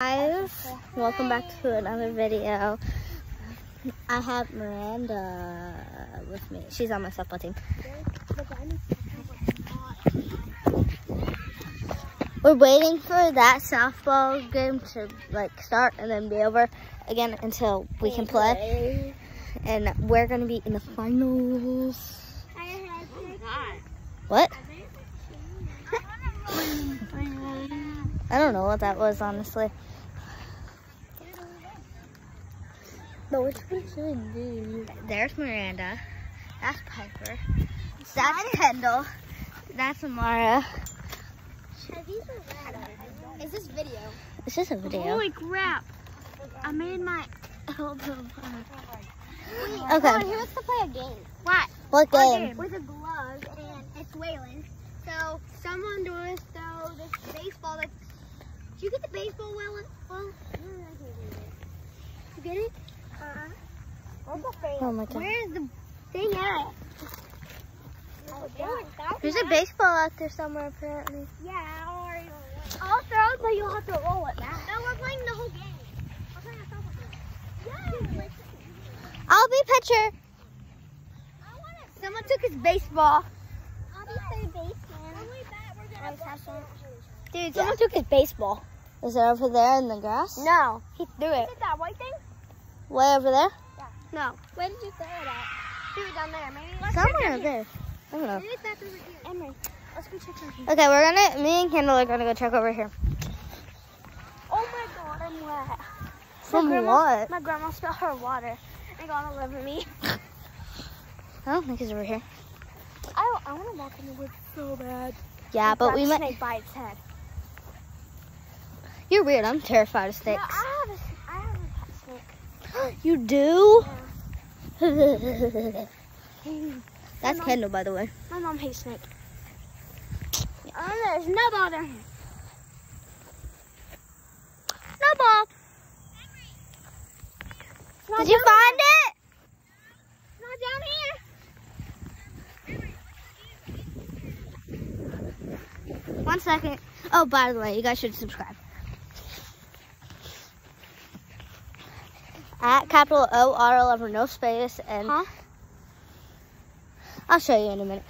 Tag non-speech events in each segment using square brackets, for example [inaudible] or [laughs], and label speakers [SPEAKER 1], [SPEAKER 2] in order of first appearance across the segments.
[SPEAKER 1] guys welcome back to another video. I have miranda with me. She's on my softball team. We're waiting for that softball game to like start and then be over again until we can play. And we're gonna be in the finals. What I don't know what that was, honestly. But which one should do? There's Miranda. That's Piper. That's Kendall. That's Amara.
[SPEAKER 2] Is this video?
[SPEAKER 1] It's just a video.
[SPEAKER 2] Holy crap! I made my elbow.
[SPEAKER 1] Okay.
[SPEAKER 2] Oh, he wants to play a game. What?
[SPEAKER 1] What
[SPEAKER 2] A
[SPEAKER 1] game?
[SPEAKER 2] With a glove, and it's Waylon. So someone does throw this baseball. That's. Did you get the baseball, Waylon? Well, you get it? Uh-huh. The thing?
[SPEAKER 1] Oh my god.
[SPEAKER 2] Where's the thing at? Oh,
[SPEAKER 1] There's a baseball out there somewhere, apparently.
[SPEAKER 2] Yeah, or I'll throw it, but you'll have to roll it back. No, we're playing the whole game. We're playing a softball game. Yeah.
[SPEAKER 1] I'll be pitcher.
[SPEAKER 2] Someone took his baseball. I'll be third baseman. Dude, someone took his baseball.
[SPEAKER 1] Is it over there in the grass?
[SPEAKER 2] No, he threw it. Is it that white thing?
[SPEAKER 1] Way over there? Yeah.
[SPEAKER 2] No. Where did you throw it at? Threw it down there. Maybe. Let's
[SPEAKER 1] Somewhere
[SPEAKER 2] check
[SPEAKER 1] there. I don't know.
[SPEAKER 2] Maybe it's over here. Emery, let's go check over here.
[SPEAKER 1] Okay, we're gonna, me and Kendall are gonna go check over here.
[SPEAKER 2] Oh my god, I'm wet.
[SPEAKER 1] From
[SPEAKER 2] my grandma,
[SPEAKER 1] what?
[SPEAKER 2] My grandma spilled her water and got all over me.
[SPEAKER 1] I don't think it's over here.
[SPEAKER 2] I, I want to walk in the woods so bad.
[SPEAKER 1] Yeah, but we might.
[SPEAKER 2] snake by its head.
[SPEAKER 1] You're weird. I'm terrified of
[SPEAKER 2] No,
[SPEAKER 1] snakes.
[SPEAKER 2] I have a, I have a pet snake. [gasps]
[SPEAKER 1] You do?
[SPEAKER 2] Yeah. [laughs]
[SPEAKER 1] That's
[SPEAKER 2] Mom.
[SPEAKER 1] Kendall, by the way.
[SPEAKER 2] My mom hates snake. Oh, there's no ball down here. No ball.
[SPEAKER 1] Did you find
[SPEAKER 2] here.
[SPEAKER 1] it?
[SPEAKER 2] It's not down here.
[SPEAKER 1] One second. Oh, by the way, you guys should subscribe. At capital O R L over no space, and
[SPEAKER 2] Huh?
[SPEAKER 1] I'll show you in a minute.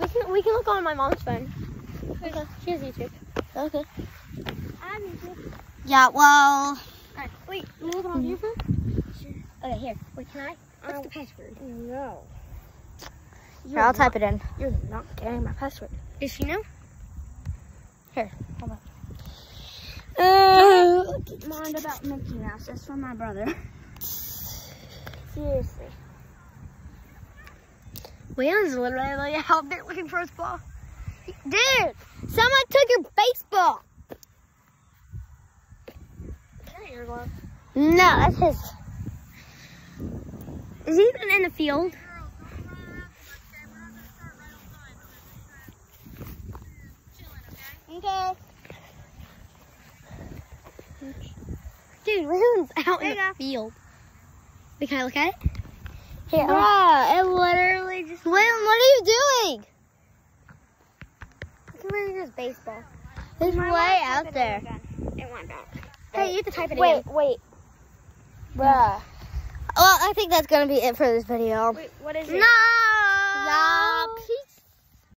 [SPEAKER 2] We can we can look on my mom's phone.
[SPEAKER 1] Okay.
[SPEAKER 2] She has YouTube.
[SPEAKER 1] Okay.
[SPEAKER 2] I have YouTube.
[SPEAKER 1] Yeah. Well.
[SPEAKER 2] Wait, you look on your phone? Sure. Okay, here. Wait, can I? What's the oh. password? No.
[SPEAKER 1] Here, I'll type it in.
[SPEAKER 2] You're not getting my password. Does she know?
[SPEAKER 1] Here. Hold on.
[SPEAKER 2] Uh, Don't mind about Mickey Mouse. That's from my brother. Seriously. Waylon's literally out there [laughs] looking for his ball. Dude, someone took your baseball. Is your glove?
[SPEAKER 1] No, that's his.
[SPEAKER 2] Is he even in the field?
[SPEAKER 1] Okay.
[SPEAKER 2] Dude, Waylon's [laughs] out
[SPEAKER 1] There
[SPEAKER 2] in the field. Wait, can I look at it?
[SPEAKER 1] Here.
[SPEAKER 2] It literally just.
[SPEAKER 1] William, what are you doing?
[SPEAKER 2] It's literally just baseball.
[SPEAKER 1] It's way out
[SPEAKER 2] typed it in
[SPEAKER 1] there.
[SPEAKER 2] It went back. Hey, you have to type it
[SPEAKER 1] in.
[SPEAKER 2] Wait,
[SPEAKER 1] wait. Bruh. Well, I think that's gonna be it for this video.
[SPEAKER 2] Wait, what is
[SPEAKER 1] No.
[SPEAKER 2] it?
[SPEAKER 1] Stop.